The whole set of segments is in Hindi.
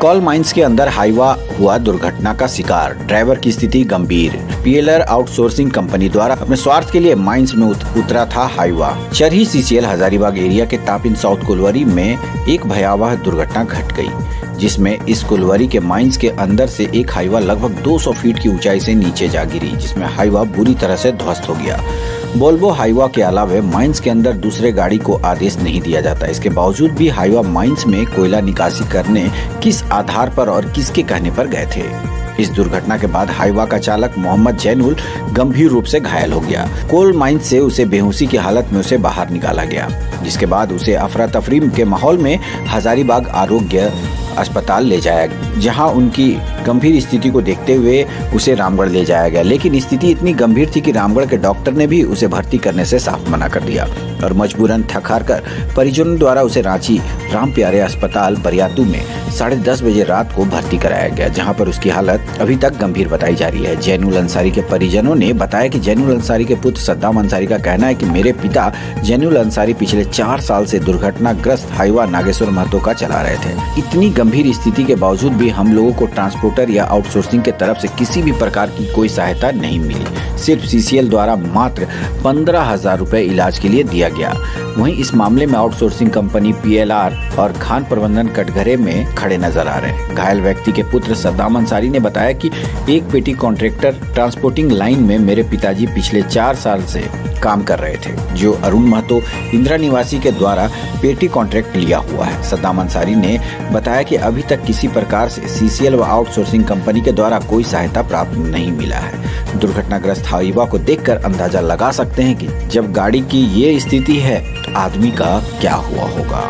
कॉल माइंस के अंदर हाईवा हुआ दुर्घटना का शिकार। ड्राइवर की स्थिति गंभीर। पीएलआर आउटसोर्सिंग कंपनी द्वारा अपने स्वार्थ के लिए माइंस में उत, उतरा था Hyva Charhi CCL Hazaribagh area के तापिन साउथ कोलवरी में एक भयावह दुर्घटना घट गई जिसमें इस कुलवरी के माइंस के अंदर से एक हाईवा लगभग 200 फीट की ऊंचाई से नीचे जा गिरी जिसमें हाईवा बुरी तरह से ध्वस्त हो गया। बोल्बो हाईवा के अलावे माइंस के अंदर दूसरे गाड़ी को आदेश नहीं दिया जाता। इसके बावजूद भी हाईवा माइंस में कोयला निकासी करने किस आधार पर और किसके कहने पर गए थे? इस दुर्घटना के बाद हाईवा का चालक मोहम्मद जैनुल गंभीर रूप से घायल हो गया। कोल माइन से उसे बेहोशी की हालत में उसे बाहर निकाला गया, जिसके बाद उसे अफरा तफरी के माहौल में हजारीबाग आरोग्य अस्पताल ले जाया, जहाँ उनकी गंभीर स्थिति को देखते हुए उसे रामगढ़ ले जाया गया। लेकिन स्थिति इतनी गंभीर थी कि रामगढ़ के डॉक्टर ने भी उसे भर्ती करने से साफ़ मना कर दिया और मजबूरन थक हार कर परिजनों द्वारा उसे रांची राम प्यारे अस्पताल बरियातू में साढ़े दस बजे रात को भर्ती कराया गया, जहाँ पर उसकी हालत अभी तक गंभीर बताई जा रही है। जैनुल अंसारी के परिजनों ने बताया कि जैनुल अंसारी के पुत्र सद्दाम अंसारी का कहना है कि मेरे पिता जैनुल अंसारी पिछले चार साल से दुर्घटनाग्रस्त हाईवा नागेश्वर महतो का चला रहे थे। इतनी गंभीर स्थिति के बावजूद भी हम लोगों को ट्रांसपोर्टर या आउटसोर्सिंग के तरफ़ से किसी भी प्रकार की कोई सहायता नहीं मिली। सिर्फ़ सीसीएल द्वारा मात्र पंद्रह हज़ार रूपए इलाज के लिए दिया गया। वहीं इस मामले में आउटसोर्सिंग कंपनी पीएलआर और खान प्रबंधन कटघरे में खड़े नज़र आ रहे हैं। घायल व्यक्ति के पुत्र सद्दाम अंसारी ने बताया कि एक पेटी कॉन्ट्रैक्टर ट्रांसपोर्टिंग लाइन में मेरे पिताजी पिछले चार साल से काम कर रहे थे जो अरुण महतो इंदिरा निवासी के द्वारा पेटी कॉन्ट्रैक्ट लिया हुआ है। सद्दाम अंसारी ने बताया कि अभी तक किसी प्रकार से सीसीएल व आउटसोर्सिंग कंपनी के द्वारा कोई सहायता प्राप्त नहीं मिला है। दुर्घटनाग्रस्त हाईवा को देखकर अंदाज़ा लगा सकते हैं कि जब गाड़ी की ये स्थिति है तो आदमी का क्या हुआ होगा।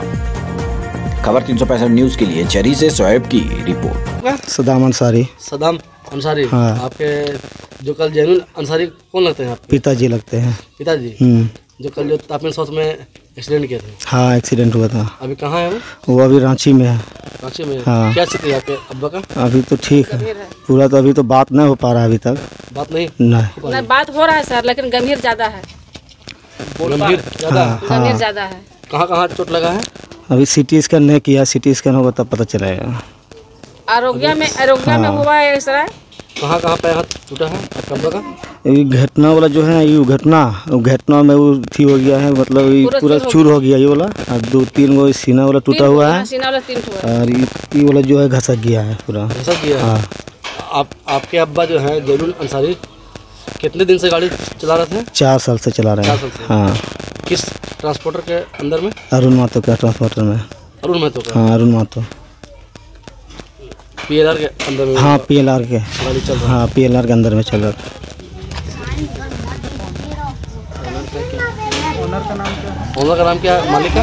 खबर तीन सौ पैंसठ न्यूज़ के लिए चरी से शोएब की रिपोर्ट। सदाम अंसारी। सदाम अंसारी हाँ। आपके जो कल जैनुल अंसारी कौन लगते हैं आपके? पिताजी लगते हैं। पिताजी? हम्म, जो कल जो तापन साउथ में एक्सीडेंट किए थे। हाँ एक्सीडेंट हुआ था। अभी कहाँ है वो? वो अभी रांची में है। रांची में हाँ। क्या स्थिति है आपके अब्बा का? अभी तो ठीक है। पूरा तो अभी तो बात नहीं हो पा रहा है अभी तक। बात नहीं? नहीं। बात हो रहा है सर लेकिन गंभीर ज़्यादा है। गंभीर? ज़्यादा? हाँ गंभीर हाँ ज़्यादा है। कहाँ कहाँ चोट लगा है? अभी सीटी स्कैन नहीं किया सीटी स्कैन होगा तब पता चलेगा। आरोग्य में आरोग्य में हाँ। हुआ है एक्सरे कहाँ कहाँ पैर हाथ टूटा है? ये घटना वाला जो है ये घटना घटना में वो थी हो गया है मतलब ये पूरा चूर हो गया। ये वाला। और दो तीन वो सीना वाला टूटा हुआ है। सीना वाला तीन और ये ये वाला जो है घसक गया है पूरा। ऐसा किया है? हाँ। आप आपके अब्बा जो है जैनुल अंसारी कितने दिन से गाड़ी चला रहे थे? चार साल से चला रहे हैं। हाँ। किस ट्रांसपोर्टर के अंदर में? अरुण मातो का ट्रांसपोर्टर में। अरुण महतो का? हाँ अरुण मातो। पीएलआर के अंदर में हाँ पी एल आर के हाँ। पी एल आर के अंदर में चल रहा था है। ओनर का नाम क्या मालिक का?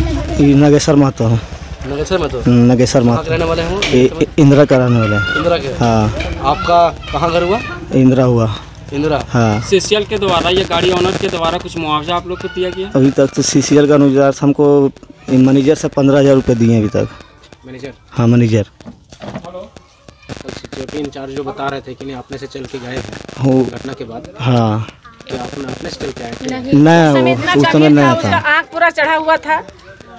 नगेश्वर महतो नगेश्वर महतो। नगेश्वर के महतो। रहने वाले हैं वो? ये ये इंदिरा वाले हैं। इंदिरा के? हाँ। आपका कहाँ घर हुआ? इंदिरा हुआ। इंदिरा? हाँ। सीसीएल के द्वारा ये गाड़ी ऑनर के द्वारा कुछ मुआवजा आप लोग को दिया गया? अभी तक तो सी सी एल का अनुसार हमको मैनेजर से पंद्रह हज़ार रुपये दिए अभी तक। मैनेजर? हाँ मैनेजर। सिक्योरिटी इंचार्ज जो बता रहे थे कि नहीं अपने से चल के गए हैं। घटना के बाद। हाँ। क्या आपने अपने से चल के आए थे? नहीं उस समय नहीं उसका था। आँख पूरा चढ़ा हुआ था।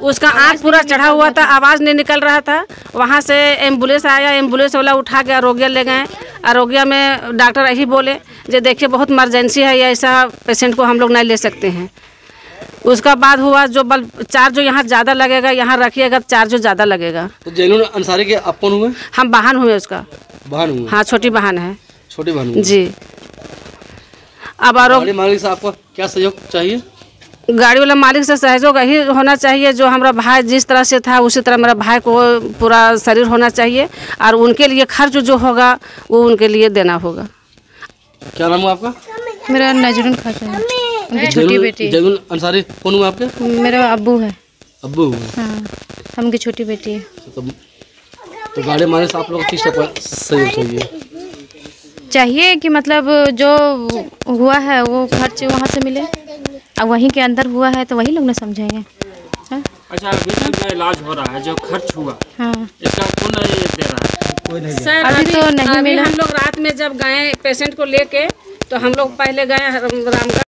उसका आँख पूरा चढ़ा हुआ था आवाज़ नहीं निकल रहा था। वहाँ से एंबुलेंस आया एंबुलेंस वाला उठा के आरोग्य ले गए। आरोग्य में डॉक्टर यही बोले जो देखिए बहुत इमरजेंसी है या ऐसा पेशेंट को हम लोग नहीं ले सकते हैं। उसका बाद हुआ जो बल चार्ज जो यहाँ ज़्यादा लगेगा यहाँ रखिएगा तो चार्ज जो ज़्यादा लगेगा। तो अंसारी के आप कौन हुए? हम बहन हुए उसका। बहन हुए? हाँ छोटी बहन है। छोटी बहन जी। अब आरोग्य गाड़ी मालिक से आपको क्या सहयोग चाहिए? गाड़ी वाला मालिक से सहयोग यही होना चाहिए जो हमारा भाई जिस तरह से था उसी तरह मेरा भाई को पूरा शरीर होना चाहिए और उनके लिए खर्च जो होगा वो उनके लिए देना होगा। क्या नाम हुआ आपका? मेरा नजरुन खातून उनकी छोटी बेटी। जैनुल अंसारी कौन हुआ आपके? मेरा अब्बू है। हुए हाँ हमकी छोटी बेटी है। तो, तो गाड़ी मालिक से आप लोग को किस टाइप सहयोग चाहिए। चाहिए कि मतलब जो हुआ है वो खर्च वहाँ से मिले। अब वहीं के अंदर हुआ है तो वही लोग ना समझेंगे। हाँ? अच्छा अभी इलाज हो रहा है जो खर्च हुआ हाँ। इसका कौन दे रहा है? सर अभी तो नहीं अभी हम लोग रात में जब गए पेशेंट को लेके तो हम लोग पहले गए रामगढ़।